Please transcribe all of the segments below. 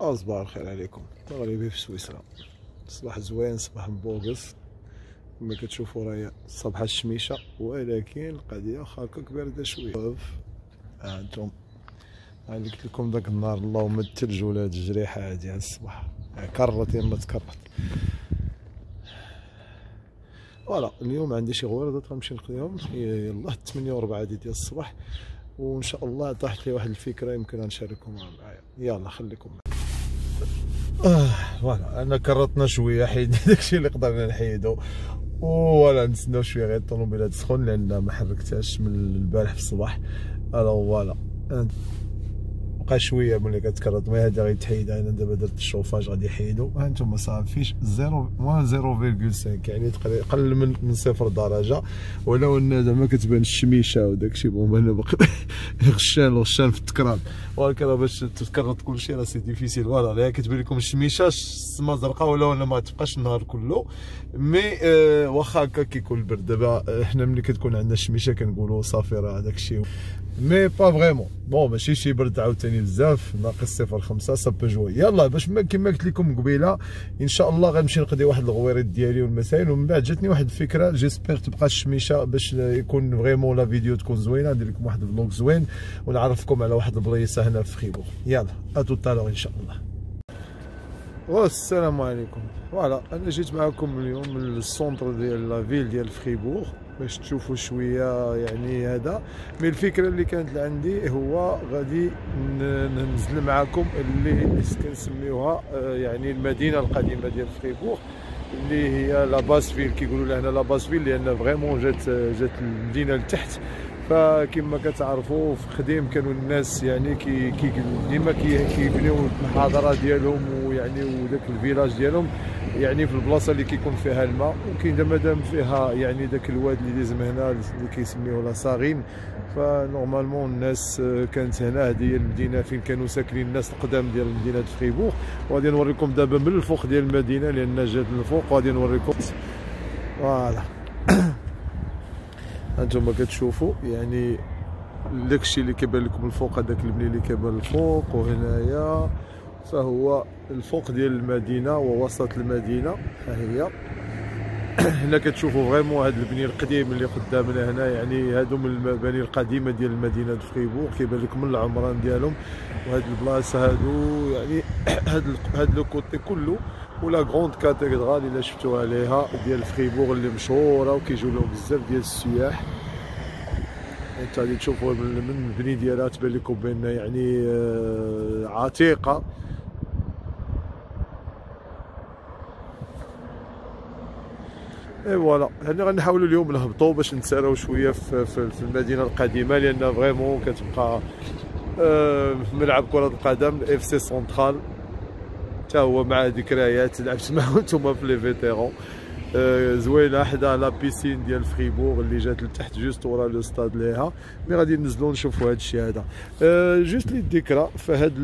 صباح الخير عليكم. مغربي في سويسرا. صباح زوين صباح مبوغس كما كتشوفوا راهي صباح الشميشة ولكن القضية واخا هكاك بارده شوية ها أنتم. اللي قلت لكم ذاك النهار اللهم الثلج ولا هاد الجريحه هادي الصباح. كرت يلا تكرت فوالا اليوم عندي شي غوارض غنمشي نقضيهم يلا 8 و 4 ديال الصباح. وإن شاء الله طاحت لي واحد الفكرة يمكن نشارككم معايا. يلا خليكم آه voilà. أنا كرطنا شوية حيدنا داكشي اللي قدرنا نحيدو. ولا نتسناو شوية غير الطوموبيله تسخن لأن ما حركتهاش من البارح في الصباح. alors voilà. بقى شوية ملي كتكرط ما هذا غيتحيد أنا دابا درت الشوفاج غادي يحيدو. ها أنتم صافيش 0 0.5 يعني تقريبا قل من من صفر درجة. ولو إن زعما كتبان الشميشة وداك الشيء bon أنا باقي غشان غشان في التكرار. ولكن راه باش تكرط كلشي راه c'est difficile voilà كتبان لكم الشميشة السما زرقاء ولو أنا ما تبقاش النهار كله. mais آه واخا هكا كيكون البرد. دابا آه، حنا ملي كتكون عندنا الشميشة كنقولوا صافي راه داك الشيء. mais pas vraiment bon ماشي شي برد عاوتاني بزاف ناقص صفر خمسة ça joue يلا باش ما كيما قلت لكم قبيله ان شاء الله غنمشي نقضي واحد الغويريط ديالي والمسائل ومن بعد جاتني واحد الفكرة j'espère تبقى الشميشه باش يكون vraiment la vidéo تكون زوينه ندير لكم واحد ال vlog زوين ونعرفكم على واحد البلايصه هنا في فريبور يلا à toute ان شاء الله والسلام عليكم. voilà أنا جيت معكم اليوم من ال centre ديال la ville ديال فريبور باش تشوفوا شوية يعني هذا. mais الفكرة اللي كانت عندي هو غادي ننزل معكم اللي كنسميوها آه، يعني المدينة القديمة ديال فريبور اللي هي la basse ville كيقولوا لها هنا la basse ville لأن فريمون جات جات المدينة لتحت. فكما كتعرفوا في القديم كانوا الناس يعني كي كي ديما كيبنيو الحضارة ديالهم ويعني وداك ال village ديالهم يعني في البلاصة اللي كيكون فيها الماء. وكاين مادام فيها يعني داك الواد اللي لازم هنا اللي كيسميوه la Sarine ف normalement الناس كانت هنا هذه هي المدينة فين كانوا ساكنين الناس القدام ديال مدينة فريبور وغادي نوريكم دابا من الفوق ديال المدينة لأن جات من الفوق وغادي نوريكم. voilà. هانتوما كتشوفوا يعني داكشي اللي كيبان لكم الفوق هذاك البني اللي كيبان الفوق وهنايا فهو الفوق ديال المدينة ووسط المدينة ها هي. هنا كتشوفوا vraiment هذا البني القديم اللي قدامنا هنا يعني هادو من المباني القديمة ديال مدينه Fribourg كيبان لكم العمران ديالهم وهاد البلاصة هادو يعني هاد هاد le côté كله ولا grande cathédrale إلا شفتوها عليها ديال Fribourg اللي مشهورة وكيجيو لهم بزاف ديال السياح. أنت غادي تشوفوا من البني ديالها تبان لكم بأن يعني آه، عتيقة. et voilà. هنا غنحاولوا اليوم نهبطوا باش نتساراو شوية في, في, في المدينة القديمة لأن vraiment كتبقى آه ملعب كرة القدم FC Central حتى هو مع ذكريات لعبت معاهم نتوما في les vétérans. زوينة حدا la piscine ديال Fribourg اللي جات لتحت juste ورا le stade ليها. mais غادي ننزلوا نشوفوا هذا الشيء هذا أه juste للذكرى فهاد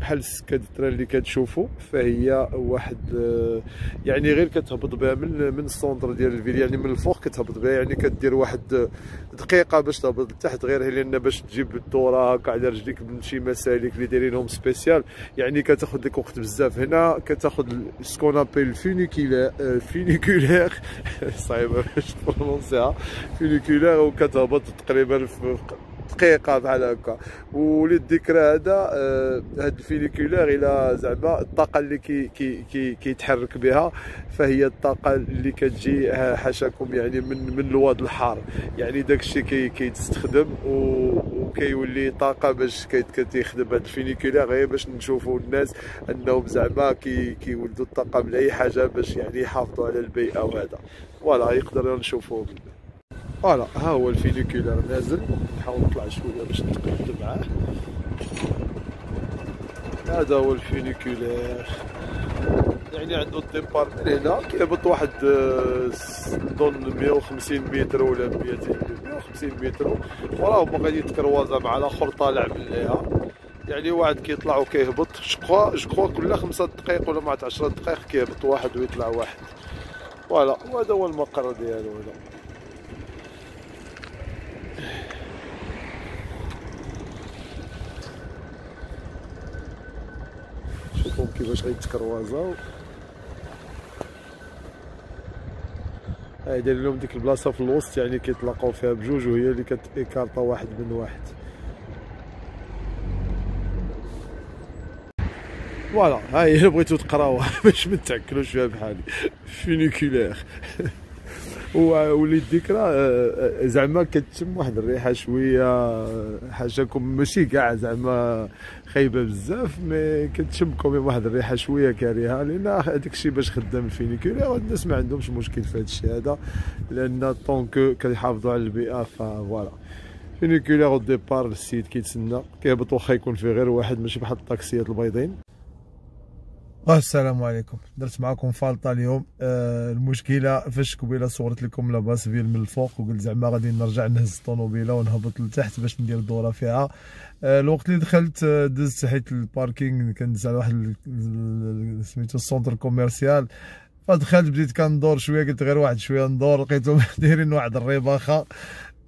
بحال السكادترا اللي كتشوفوا فهي واحد أه يعني غير كتهبط بها من من ال centre ديال ال ville يعني من الفوق كتهبط بها يعني كدير واحد دقيقة باش تهبط لتحت. غير لأن باش تجيب الدورة هكا على رجليك من شي مسالك اللي دايرينهم spécial يعني كتاخذ لك وقت بزاف. هنا كتاخذ ce qu'on appelle funicula funicula funiculaire صعيبه باش تبرونسيها funiculaire وكتهبط تقريبا في دقيقة بحال هكا. وللذكرى هذا آه، هاد ال funiculaire إلى زعما الطاقة اللي كي كي كي كيتحرك بها فهي الطاقة اللي كتجي حاشاكم يعني من من الواد الحار. يعني داكشي كي كيتستخدم وكيولي طاقة باش كيخدم هاد ال funiculaire غير باش نشوفوا الناس أنهم زعما كي كيولدوا الطاقة من أي حاجة باش يعني يحافظوا على البيئة وهذا. voilà يقدروا نشوفوه voilà ها هو ال funiculaire نازل. نحاول نطلع شوية باش نتقدم معاه. هذا هو ال funiculaire يعني عنده ال départ من هنا. كيهبط واحد نظن 150 متر ولا 200 150 متر. وراه هما غادي يتكروازا مع الآخر طالع من ليها يعني واحد كيطلع وكيهبط. شكوا شكوا كل خمسة دقائق ولا مع 10 دقائق كيهبط واحد ويطلع واحد. فوالا وهذا هو المقر ديالو هنا نوريكم كيفاش غيتكروازاو هاي داير لهم ديك البلاصة في الوسط يعني كيتلاقاو فيها بجوج وهي اللي كت écarter واحد من واحد. voilà هاي بغيتو تقراوها باش ما تعكلوش فيها بحالي. funiculaire آه، آه، زعما كتشم واحد الريحه شوية حاشاكم ماشي كاع زعما خايبه بزاف mais كتشم quand même واحد الريحه شوية كارهه لأن هذاك الشيء باش خدام ال funiculaire الناس ما عندهمش مشكل في هذا الشيء هذا لأن donc كيحافظوا على البيئه voilà funiculaire au départ السيد كيتسنى كيهبط واخا يكون فيه غير واحد ماشي بحال الطاكسيات البيضين السلام عليكم. درت معكم faute اليوم. آه المشكلة فاش قبيلة صورت لكم la basse ville من الفوق وقلت زعما غادي نرجع نهز الطوموبيلة ونهبط لتحت باش ندير دورة فيها. آه الوقت اللي دخلت آه دزت حيت ال parking كندز على واحد سميتو ال centre commercial. فدخلت بديت كندور شوية قلت غير واحد شوية ندور لقيتهم دايرين واحد الرباخة.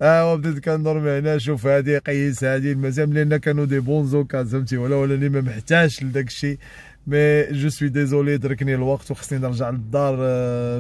آه وبديت كندور من هنا شوف هادي قيس هادي المزام لأن كانوا des bonnes affaires فهمتي ولا ولا اللي ما محتاجش لداك الشيء mais je suis désolé دركني الوقت وخصني نرجع للدار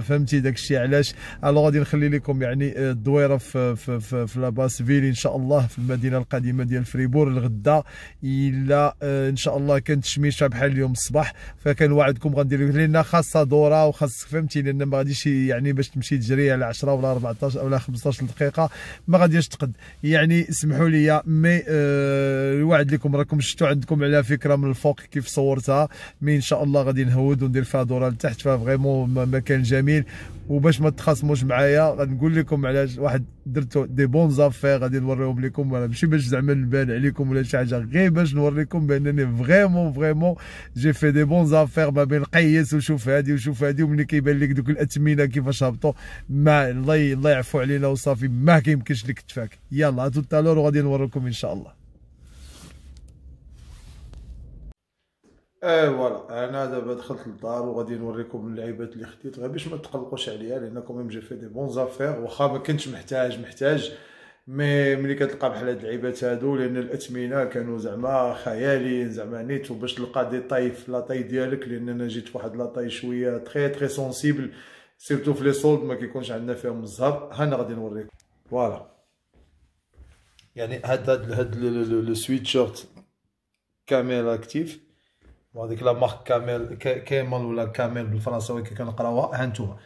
فهمتي داك الشيء علاش alors غادي نخلي لكم يعني الدويرة في في في, في la basse ville ان شاء الله في المدينة القديمه ديال Fribourg الغدا الا ان شاء الله كانت شميشه بحال اليوم الصباح فكنوعدكم غندير لأن خاصها دوره وخاص فهمتي لأن ما غاديش يعني باش تمشي تجري على 10 ولا 14 ولا 15 دقيقه ما غاديش تقد يعني اسمحوا لي mais الوعد لكم راكم شفتوا عندكم على فكره من الفوق كيف صورتها mais إن شاء الله غادي نهود وندير فيها دوره لتحت ف vraiment مكان جميل. وباش ما تخاصموش معايا غنقول لكم علاش واحد درت des bonnes affaires غادي نوريهم لكم. ولا ماشي باش زعما نبان عليكم ولا شي حاجة غير باش نوريكم بأنني vraiment vraiment j'ai fait des bonnes affaires ما بين قيس وشوف هادي وشوف هادي. وملي كيبان لك دوك الاثمنه كيفاش هبطوا ما الله الله يعفو علينا وصافي ما كيمكنش لك تفاك. يلا tout à l'heure وغادي نوريكم إن شاء الله. et voilà أنا دابا دخلت للدار وغادي نوريكم اللعيبات اللي خديت غير باش ما تقلقوش عليا لأن quand même j'ai fait des bonnes affaires واخا ما كنتش محتاج محتاج mais ملي كتلقى بحال هاد اللعيبات هادو لأن الاثمنه كانوا زعما خياليين زعما نيت وباش تلقى دي طاي في la taille ديالك لأن أنا جيت فواحد la taille شوية très très sensible surtout في les soldes ما كيكونش عندنا فيهم الزهر هانا غادي نوريكم voilà يعني هاد هاد le sweatshirt Camel Active وهذيك la marque Camel Camel ولا Camel بالفرنساوي كي كنقراوها ها انتوما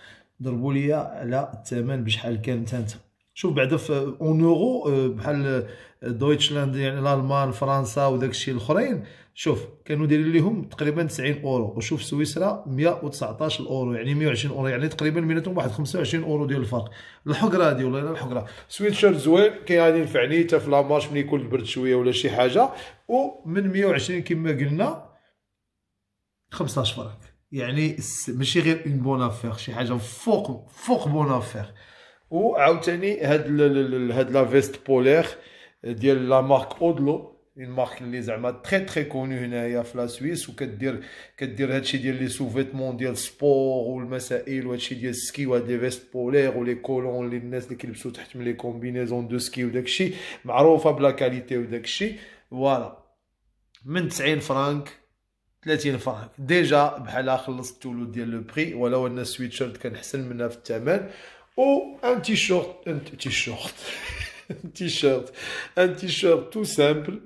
ضربوا لي على الثمن بشحال كانت انت. شوف بعدا في en euros آه، بحال Deutschland يعني الألمان فرنسا وداك الشيء الأخرين شوف كانوا دايرين لهم تقريبا 90 اورو. وشوف سويسرا 119 اورو يعني 120 أورو يعني تقريبا بيناتهم واحد 25 أورو ديال الفرق. الحقرة هذه ولا الحقرة. sweat-shirt زوين كاين غادي ينفعني حتى في la marche ملي يكون البرد شوية ولا شي حاجة. ومن 120 كما قلنا 15 فرنك يعني ماشي غير une bonne affaire شي حاجة فوق فوق bonne affaire وعاوتاني هاد هاد la veste polaire ديال la marque Odlo une marque اللي زعما très très connue هنايا في la Suisse وكدير كدير هادشي ديال les sous-vêtements ديال sport والمسائل وهادشي ديال ال ski وهاد les vestes polaires و les collants اللي الناس اللي كيلبسو تحت من les combinaisons de ski وداكشي معروفة ب la qualité وداكشي voilà من 90 فرانك 30 فرانك. déjà بحال خلصت التولو ديال le prix ولو أن ال sweat-shirt كان أحسن منها في الثمن. و un t-shirt un t-shirt t-shirt un t-shirt tout simple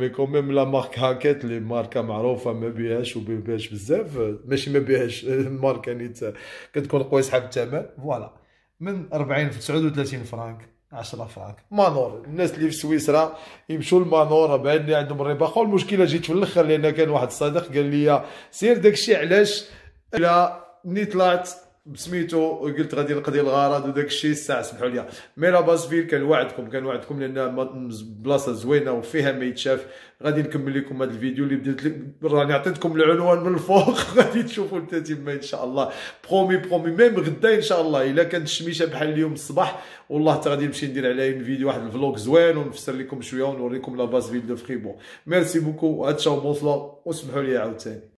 mais quand même la marque Hackett la marque معروفة ما بيهاش وما بيهاش بزاف. ماشي ما بيهاش الماركه نيت كتكون قويصه بالثمن voilà من 40 في 39 فرانك. 10 فرانك مانور الناس اللي في سويسرا يمشوا لمانور باين لي عندهم الرباخه والمشكلة جيت في الأخر لأن كان واحد الصديق قال لي سير داكشي علاش لا ملي طلعت بسميتو قلت غادي نقضي الغرض وداك الشيء الساعة سمحوا لي. mais la ville كنوعدكم كنوعدكم لأن بلاصة زوينة وفيها ما يتشاف. غادي نكمل لكم هذا الفيديو اللي بديت راني عطيتكم العنوان من الفوق. غادي تشوفوا التتمه إن شاء الله. promis promis même غدا إن شاء الله. إلا كانت الشميشة بحال اليوم الصباح والله حتى غادي نمشي ندير عليه فيديو واحد ال vlog زوين ونفسر لكم شوية ونوريكم la basse ville de Fribourg merci beaucoup هاد ciao bonsoir وسمحوا لي عاوتاني.